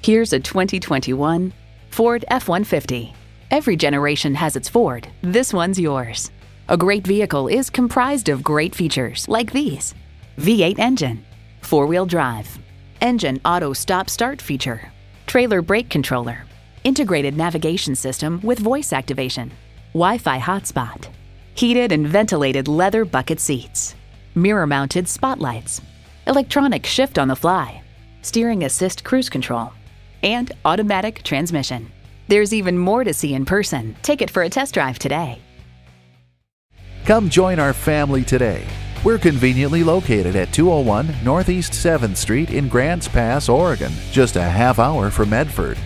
Here's a 2021 Ford F-150. Every generation has its Ford. This one's yours. A great vehicle is comprised of great features like these. V8 engine, four-wheel drive, engine auto stop-start feature, trailer brake controller, integrated navigation system with voice activation, Wi-Fi hotspot, heated and ventilated leather bucket seats, mirror-mounted spotlights, electronic shift on the fly, steering assist cruise control, and automatic transmission. There's even more to see in person. Take it for a test drive today. Come join our family today. We're conveniently located at 201 Northeast 7th Street in Grants Pass, Oregon, just a half hour from Medford.